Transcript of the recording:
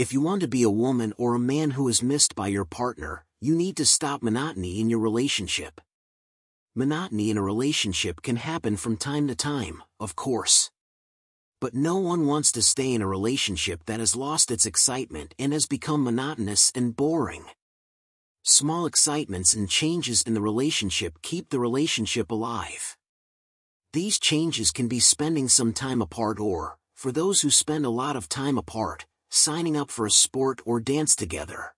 If you want to be a woman or a man who is missed by your partner, you need to stop monotony in your relationship. Monotony in a relationship can happen from time to time, of course. But no one wants to stay in a relationship that has lost its excitement and has become monotonous and boring. Small excitements and changes in the relationship keep the relationship alive. These changes can be spending some time apart or, for those who spend a lot of time apart, signing up for a sport or dance together.